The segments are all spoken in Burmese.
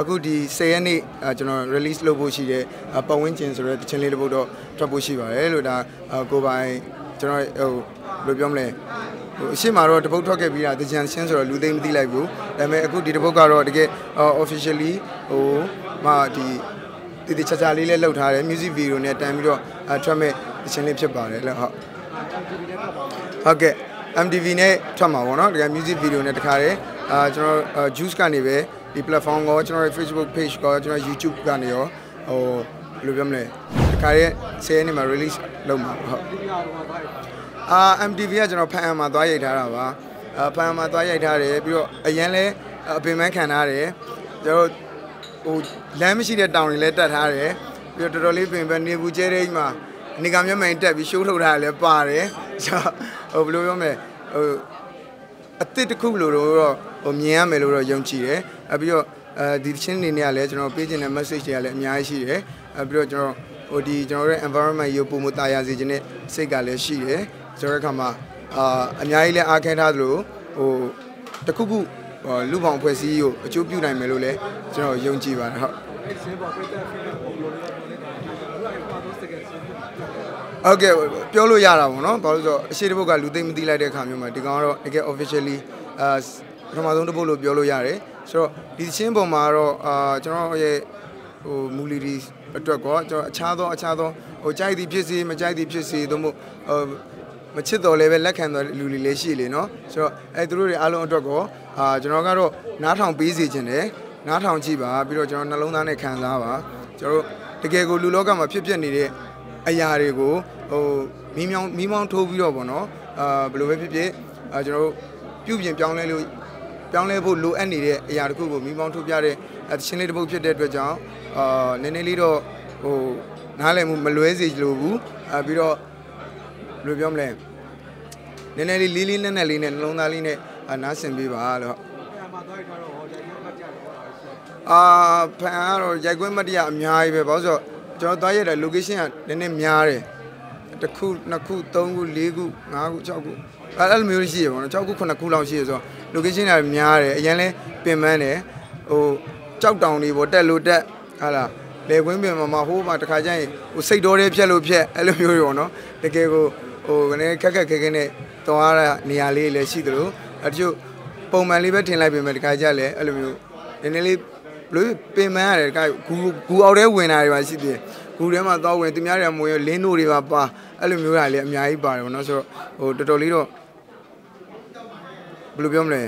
အခုဒီ10ရက်နေ့အာကျွန်တော် release လုပ်ဖို့ရှိတဲ့အာပတ်ဝန်းကျင်ဆိုတဲ့တခြင်းလေးတစ်ပုဒ်တော့ထွက်ဖို့ရှိပါတယ်လို့ဒါအာကိုပိုင်ကျွန်တော်ဟိုဘယ်လိုပြောမလဲဟိုအရှိမတော့တပုတ်ထွက်ခဲ့ပြီးတာတကြံချင်းဆိုတော့လူသိမသိလိုက်ဘူးဒါပေမဲ့အခုဒီတပုတ်ကတော့တကယ် officially ဟိုမဒီတည်တည်ချာချာလေးလေးလောက်ထားတယ် music video နဲ့တန်ပြီးတော့အထွက်မဲ့တခြင်းလေးဖြစ်ပါတယ်လို့ဟုတ်ဟုတ်ကဲ့ MTV နဲ့ထွက်မှာပေါ့နော်တကယ် music video နဲ့တခါတည်းအာကျွန်တော် juice ကနေပဲ ဒီ platform ကိုကျွန်တော်ရဲ့ Facebook page ကိုကျွန်တော် YouTube ကနေရောဟိုဘယ်လိုပြောမလဲတခါတည်း10ရက်နေ့မှာ release လုပ်မှာဟုတ်အာ MTV ကကျွန်တော်ဖန်အမ်မှာသွားရိုက်ထားတာပါအာဖန်အမ်မှာသွားရိုက်ထားတယ်ပြီးတော့အရန်လဲအပင်ပန်းခံထားတယ်ကျွန်တော်ဟိုလမ်းမရှိတဲ့တောင်တွေလည်းတက်ထားတယ်ပြီးတော့တော်တော်လေးပင်ပန်းနေဘူးကျဲတဲ့အိမ်မှာအနေကမျက်မှန်တက်ပြီးရှိုးထုတ်ထားတယ်လည်းပါတယ်ဟိုဘယ်လိုပြောမလဲဟိုအစ်စ်တစ်ခုလို့တော့ ဟိုမြင်ရမယ်လို့တော့ယုံကြည်တယ်အပြီးတော့အဲဒီချင်းနေနေကလည်းကျွန်တော်ပေးချင်တဲ့ message တွေကလည်းအများကြီးရှိတယ်အပြီးတော့ကျွန်တော်ဟိုဒီကျွန်တော်ရဲ့ environment ကိုပုံမတာယာစေခြင်းနဲ့စိတ်ကလည်းရှိတယ်ဆိုတဲ့အခါမှာအာအများကြီးလည်းအားခဲထားသလိုဟိုတခုခုလူပေါင်းဖွဲ့စည်းကိုအကျိုးပြုနိုင်မယ်လို့လည်းကျွန်တော်ယုံကြည်ပါတယ်ဟုတ်ဟုတ်ကဲ့ပြောလို့ရတာပေါ့နော်ဘာလို့ဆိုတော့အရှိတပုတ်ကလူသိမ့်မသိလိုက်တဲ့အခါမျိုးမှာဒီကောင်ကတော့တကယ် officially အာ ပထမဆုံးတစ်ပုတ်လို့ပြောလို့ရတယ်ဆိုတော့ဒီချင်းပုံမှာတော့အာကျွန်တော်ရဲ့ဟိုမူလီဒီအတွက်ကောကျွန်တော်အခြားသောအခြားသောဟိုကြိုက်သည်ဖြစ်စေမကြိုက်သည်ဖြစ်စေသို့မဟုတ်ဟိုမချစ်တော်လည်းပဲလက်ခံတော်လူတွေလည်းရှိလေနော်ဆိုတော့အဲသူတို့တွေအားလုံးအတွက်ကောအာကျွန်တော်ကတော့နားထောင်ပေးစီခြင်းတယ်နားထောင်ကြည့်ပါပြီးတော့ကျွန်တော်နှလုံးသားနဲ့ခံစားပါကျွန်တော်တကယ်ကိုလူလောကမှာဖြစ်ဖြစ်နေတဲ့အရာတွေကိုဟိုမီးမောင်းမီးမောင်းထိုးပြီးတော့ဗောနော်အာဘယ်လိုပဲဖြစ်ဖြစ်အာကျွန်တော်ပြုပြင်ပြောင်းလဲလို့ ပြောင်းလဲဖို့လိုအပ်နေတဲ့အရာတခုကိုမီးမောင်းထုတ်ပြတဲ့အချင်းလေးတစ်ပုတ်ဖြစ်တဲ့အတွက်ကြောင့်အာနည်းနည်းလေးတော့ဟိုနားလည်မှုမလွဲစေလို့ဘူးအာပြီးတော့ဘယ်လိုပြောမလဲနည်းနည်းလေးလေးလေးနက်နက်လေးနဲ့နှလုံးသားလေးနဲ့နားဆင်ပေးပါလို့အာဖန်ကတော့ရိုက်ခွင့်မတရားအများကြီးပဲဘာလို့ဆိုတော့ကျွန်တော်သွားရတဲ့ location ကနည်းနည်းများတယ်တစ်ခုနှစ်ခုသုံးခုလေးခုငါးခု၆ခုအဲ့လိုမျိုးရှိရပါတော့6ခု9ခုလောက်ရှိရဆိုတော့ location တွေများတယ်အရင်လဲပင်ပန်းတယ်ဟိုကြောက်တောင်တွေပေါ်တက်လို့တက်ဟာလားလေကွင်းပင်မှာဟိုးမှာတခါကျရင်ဟိုစိတ်တော်တွေဖြက်လို့ဖြက်အဲ့လိုမျိုးတွေပေါ့နော်တကယ်ကိုဟိုကနေခက်ခက်ခဲခဲနဲ့တောင်းရတဲ့နေရာလေးလည်းရှိသလိုအတချို့ပုံမှန်လေးပဲထင်လိုက်ပြင်မဲ့တခါကျလည်းအဲ့လိုမျိုးနည်းနည်းလေးလို့ပင်ပန်းရတယ်တခါဂူဂူအောက်ထဲဝင်တာတွေပါရှိသေးတယ်ဂူထဲမှာသွားဝင်သူများတွေမဝင်လင်းတို့တွေပါပါအဲ့လိုမျိုးတွေလည်းအများကြီးပါတယ်ပေါ့နော်ဆိုတော့ဟိုတော်တော်လေးတော့ ဘယ်လိုပြောမလဲ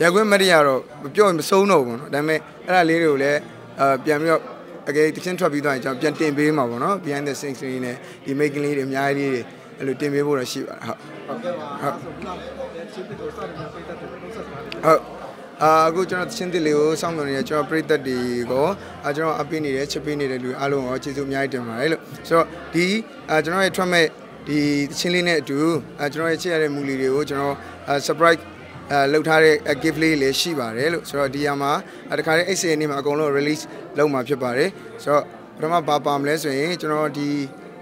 ရက်ခွင့်မရတော့ပြောရင်မဆုံးတော့ဘူးเนาะဒါပေမဲ့အဲ့ဒါလေးတွေကိုလည်းအာပြန်ပြီးတော့အကယ်တချင်းထွက်ပြီးသွားရင်ကျွန်တော်ပြန်တင်ပေးမှာပေါ့နော် behind the scenes လေးနဲ့ဒီ making လေးတွေအများကြီးလေးတွေအဲ့လိုတင်ပေးဖို့တော့ရှိပါတယ်ဟုတ်ဟုတ်ကဲ့ပါဟုတ်ဟုတ်အာအခုကျွန်တော်ချင်းတစ်လေးကိုစောင့်မျှော်နေတဲ့ကျွန်တော်ပရိသတ်တွေကိုအာကျွန်တော်အပိနေတဲ့ချစ်ပေးနေတဲ့လူအားလုံးကိုကျေးဇူးအများကြီးတင်ပါတယ်လို့ဆိုတော့ဒီအာကျွန်တော်ရဲ့ထွက်မဲ့ ဒီချင်းလေးနဲ့အတူအာကျွန်တော်ရဲ့ချစ်ရတဲ့မူလီတွေကိုကျွန်တော်အာ surprise အဲလောက်ထားတဲ့ gift လေးလည်းရှိပါတယ်လို့ဆိုတော့ဒီဟာမှာတခါလေး XA နေ့မှာအကုန်လုံး release လုပ်မှာဖြစ်ပါတယ်ဆိုတော့ပထမဘာပါမလဲဆိုရင်ကျွန်တော်ဒီ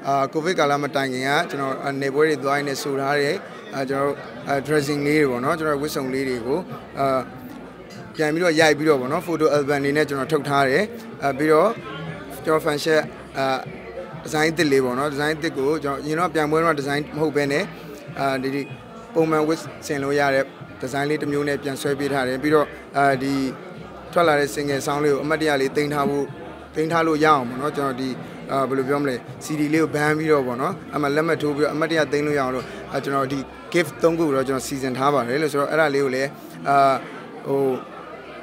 အာကိုဗစ်ကာလမတိုင်ခင်ကကျွန်တော်နေပွဲတွေသွားရင်းနဲ့ဆိုထားတဲ့အဲကျွန်တော်အဲ dressing လေးတွေပေါ့နော်ကျွန်တော်ဝတ်စုံလေးတွေကိုအာပြန်ပြီးတော့ရိုက်ပြီးတော့ပေါ့နော် photo album တွေနဲ့ကျွန်တော်ထုတ်ထားတယ်အဲပြီးတော့ကျွန်တော် fan share အာ ဒီဇိုင်းတစ်လေးပေါ့နော်ဒီဇိုင်းတစ်ကိုကျွန်တော်ရင်တော့ပြန်ပွဲတော့ဒီဇိုင်းမဟုတ်ဘဲနဲ့အာဒီပုံမှန်ဝတ်ဆင်လို့ရတဲ့ဒီဇိုင်းလေးတစ်မျိုးနဲ့ပြန်ဆွဲပေးထားတယ်ပြီးတော့အာဒီထွက်လာတဲ့ single sound လေးကိုအမှတ်တရလေးတင်ထားဖို့တင်ထားလို့ရအောင်ပေါ့နော်ကျွန်တော်ဒီအာဘယ်လိုပြောမလဲ CD လေးကိုဘန်းပြီးတော့ပေါ့နော်အမှလက်မှတ်ထိုးပြီးတော့အမှတ်တရတင်လို့ရအောင်လို့အဲကျွန်တော်ဒီ gift 3ခုကိုတော့ကျွန်တော်စီစဉ်ထားပါတယ်လို့ဆိုတော့အဲ့ဒါလေးကိုလည်းအာဟို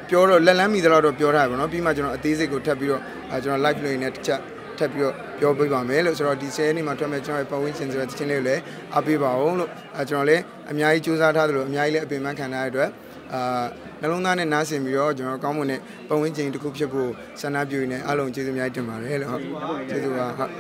ပြောတော့လက်လန်းမိသလောက်တော့ပြောထားတယ်ပေါ့နော်ပြီးမှကျွန်တော်အသေးစိတ်ကိုထပ်ပြီးတော့အဲကျွန်တော် live လို့ရင်းနဲ့တစ်ချက် ထပ်ပြီးတော့ပြောပေးပါမယ်လို့ဆိုတော့ဒီ10ရက်နေ့မှာထွက်မဲ့ကျွန်တော်ရဲ့ပတ်ဝန်းကျင်ဆိုတဲ့ချင်းလေးကိုလည်းအားပေးပါအောင်လို့အဲကျွန်တော်လည်းအများကြီးစူးစမ်းထားသလိုအများကြီးလည်းအပင်ပန်းခံထားရတဲ့အတွက်အာနှလုံးသားနဲ့နားဆင်ပြီးတော့ကျွန်တော်ကောင်းမွန်တဲ့ပတ်ဝန်းကျင်တစ်ခုဖြစ်ဖို့ဆန္ဒပြုနေအားလုံးကျေးဇူးအများကြီးတင်ပါတယ်လို့ဟုတ်ကျေးဇူးပါဟုတ်